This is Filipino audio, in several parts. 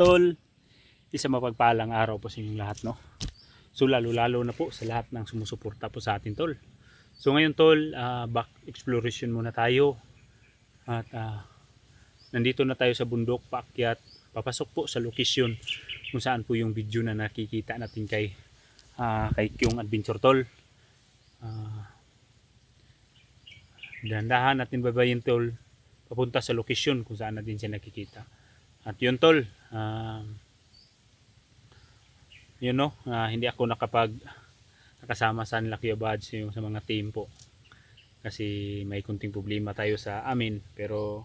Tol? Isa mapagpalang araw po sa inyong lahat no. So lalo lalo na po sa lahat ng sumusuporta po sa atin tol. So ngayon tol, uh, back exploration muna tayo. At uh, nandito na tayo sa bundok paakyat. Papasok po sa location kung saan po yung video na nakikita natin kay uh, kay Kyung Adventure tol. Uh, dahan natin babayin tol papunta sa location kung saan natin siya nakikita. At yun tol, uh, yun no, uh, hindi ako nakapag nakasama sa Lucky Badge yung sa mga team po. Kasi may kunting problema tayo sa amin pero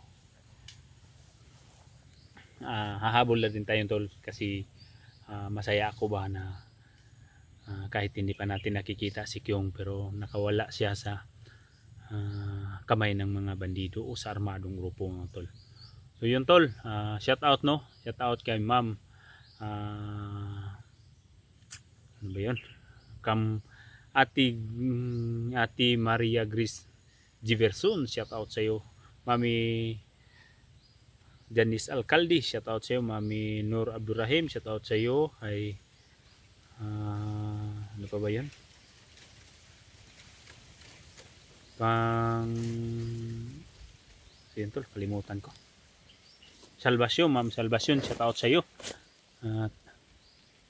uh, hahabol na din tayo tol kasi uh, masaya ako ba na uh, kahit hindi pa natin nakikita si Kyung pero nakawala siya sa uh, kamay ng mga bandido o sa armadong grupo ng tol. So yun tol, uh, shout out no, shout out kay ma'am. Uh, ano ba yun? Kam Ati Ati Maria Gris Giverson, shout out sa iyo. Mami Janice Alcalde, shout out sa iyo. Mami Nur Abdurrahim, shout out sa iyo. Ay uh, ano pa ba 'yan? Pang so yun tol, kalimutan ko. Salvasyon, Ma'am Salvasyon, shout out sa iyo. At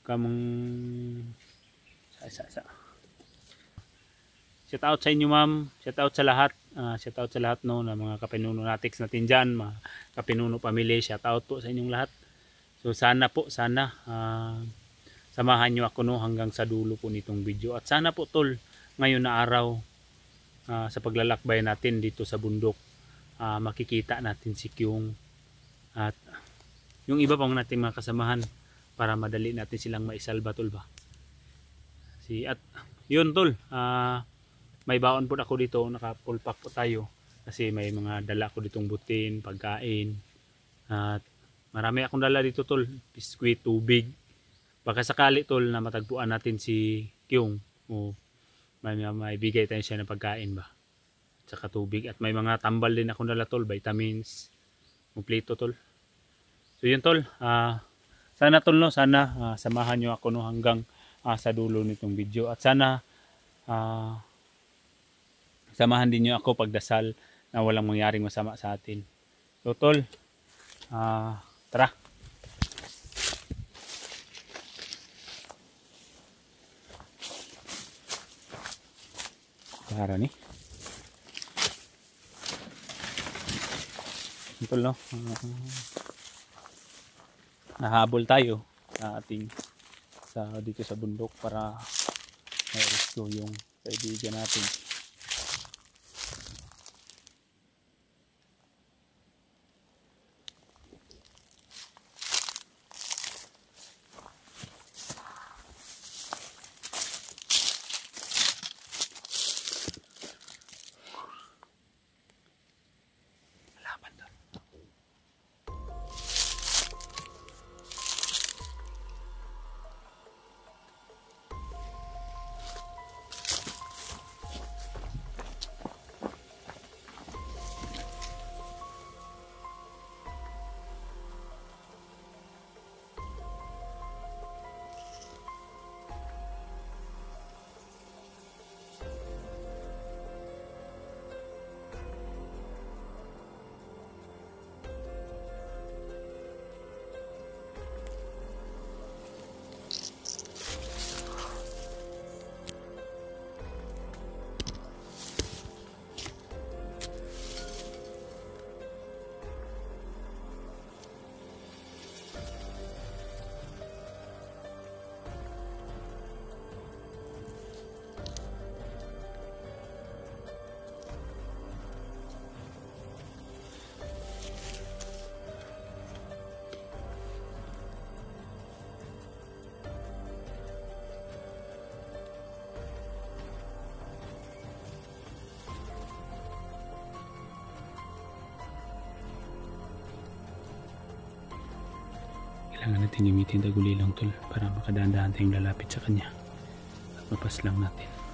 kamong sa sa sa. Shout out sa inyo, Ma'am. Shout out sa lahat. Uh, shout out sa lahat no na mga kapinuno natics natin diyan, mga kapinuno pamilya. Shout out po sa inyong lahat. So sana po, sana uh, samahan niyo ako no hanggang sa dulo po nitong video. At sana po tol, ngayon na araw uh, sa paglalakbay natin dito sa bundok, uh, makikita natin si Kyung at yung iba pang nating mga kasamahan para madali natin silang maisalba tol ba? Si at yun tol uh, may baon po ako dito naka full pack po tayo. Kasi may mga dala ko ditong butin pagkain. At marami akong dala dito tol. Biskwit tubig. Baka sakali tol na matagpuan natin si Kyung o may, may bigay tayo siya ng pagkain ba? Saka tubig. At may mga tambal din akong dala tol. Vitamins kumpleto tol So yun tol, uh, sana tol no, sana uh, samahan nyo ako no hanggang uh, sa dulo nitong video at sana uh, samahan din nyo ako pagdasal na walang mangyaring masama sa atin. So tol, uh, tara. Para ni. Tol no. Uh, nahabol tayo sa ating sa dito sa bundok para ma-rescue yung kaibigan natin kailangan natin gamitin daguli lang tol para makadahan-dahan tayong lalapit sa kanya. At mapas lang natin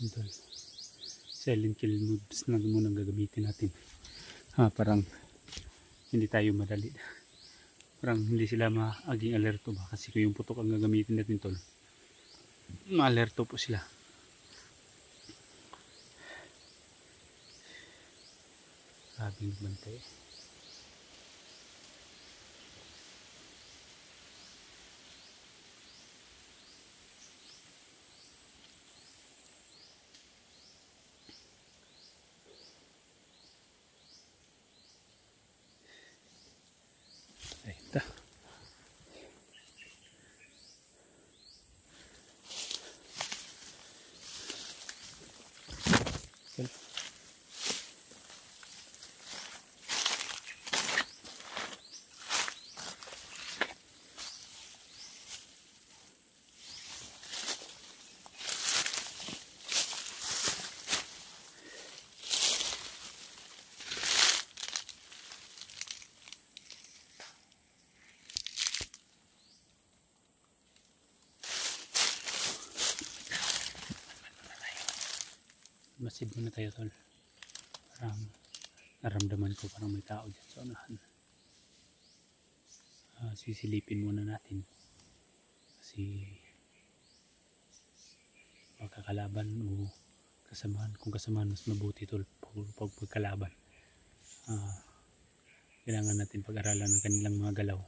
Idol. Silent kill moves na muna gagamitin natin. Ha, parang hindi tayo madali. Parang hindi sila maaging alerto ba kasi kung yung putok ang gagamitin natin tol. Ma-alerto po sila. Grabe nagbantay. Ahí Masid muna tayo tol. Parang naramdaman ko parang may tao dyan sa unahan. Ah, sisilipin muna natin. Kasi makakalaban o kasamahan. Kung kasamahan mas mabuti tol pag, pag pagkalaban. Ah, kailangan natin pag-aralan ng kanilang mga galaw.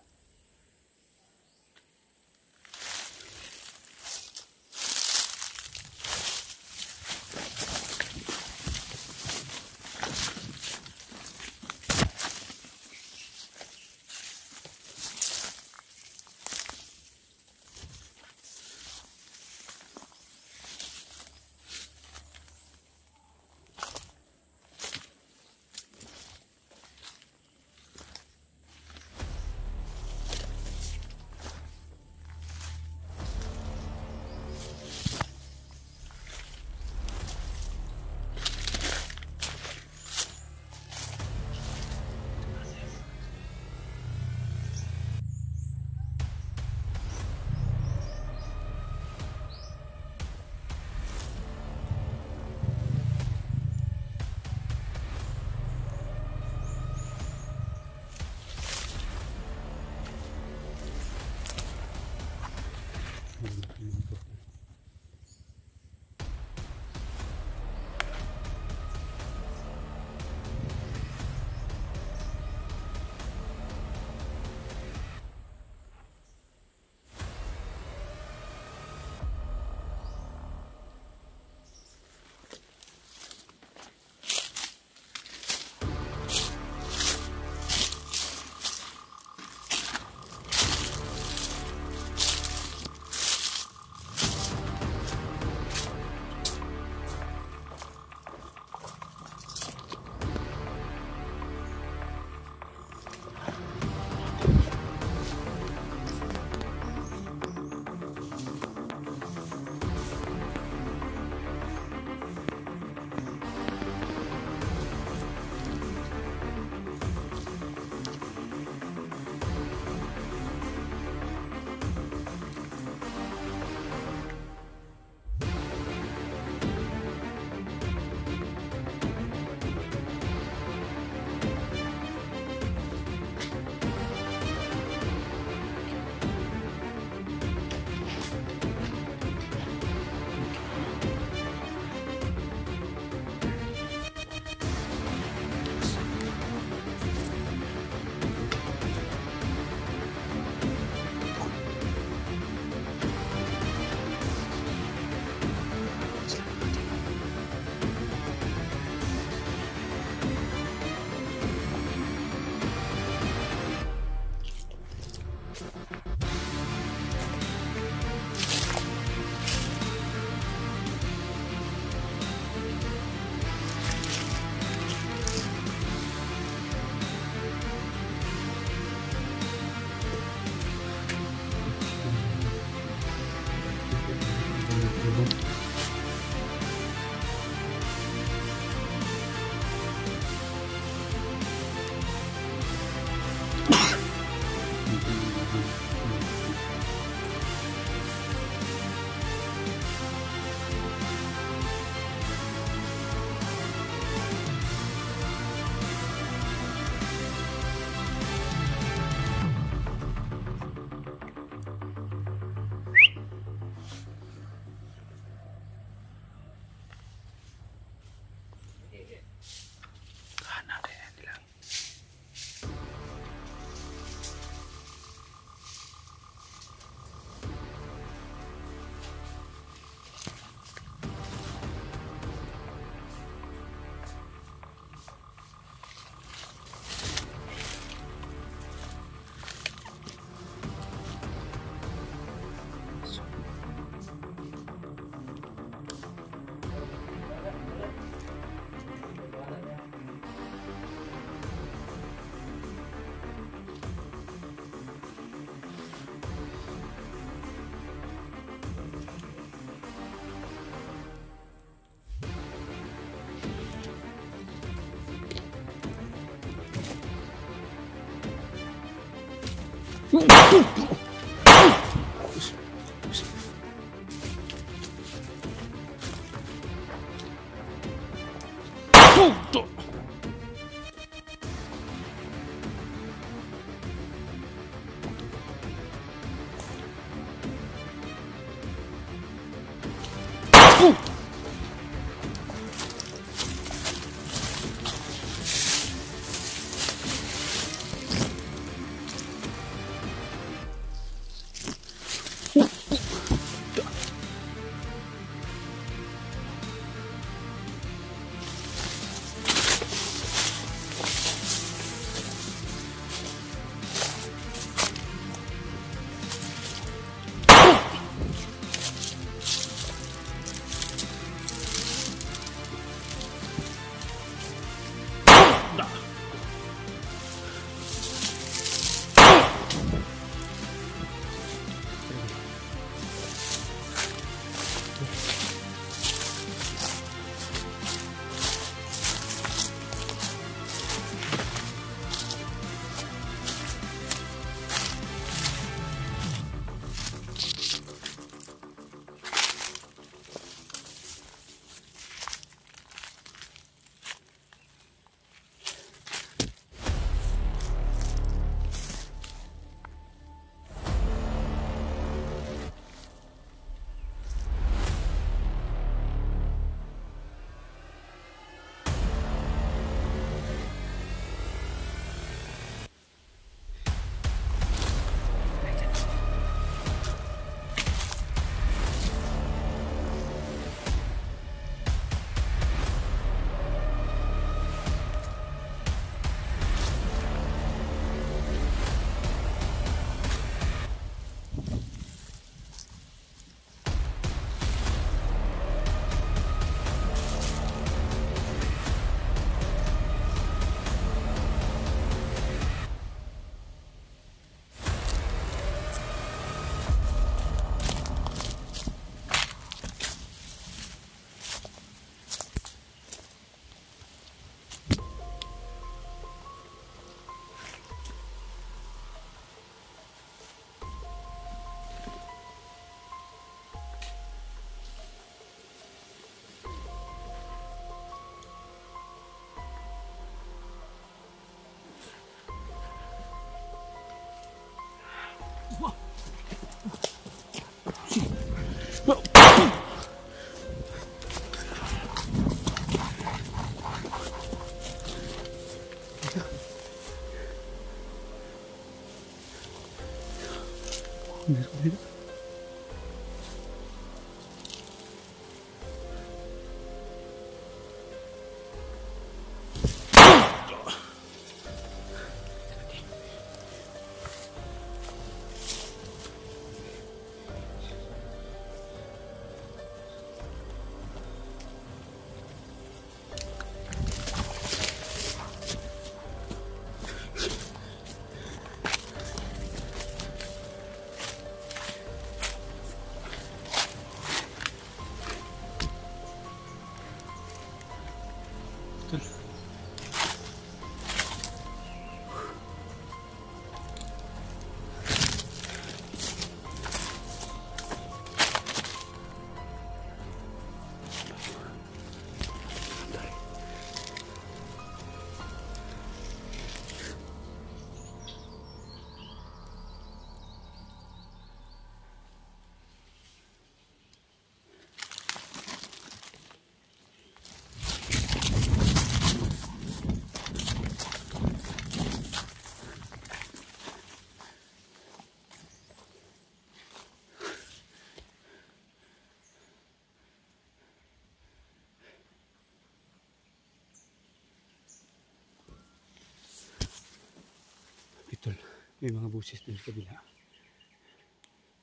May mga busis dun sa kabila.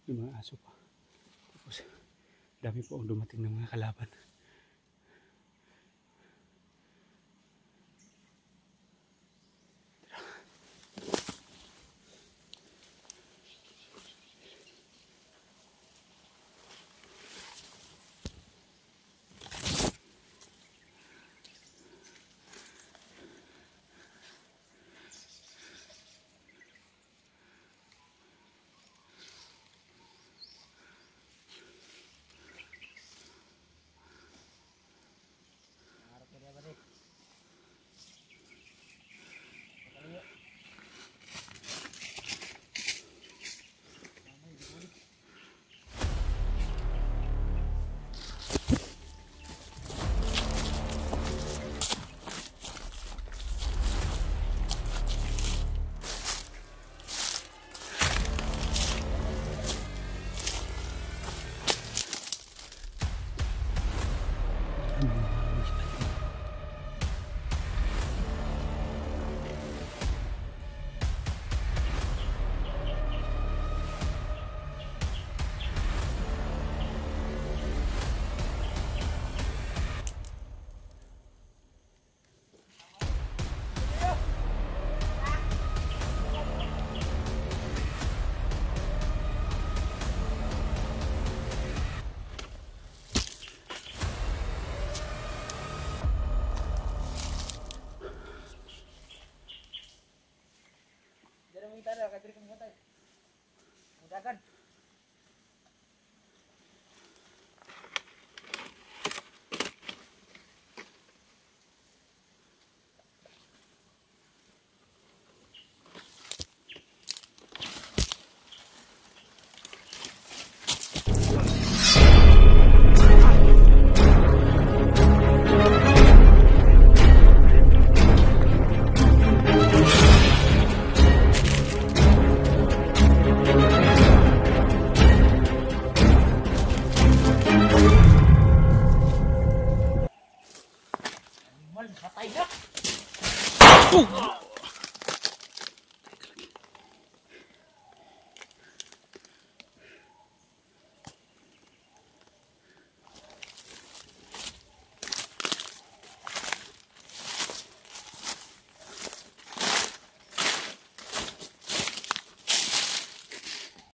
May mga aso pa. Tapos, dami po ang dumating ng mga kalaban.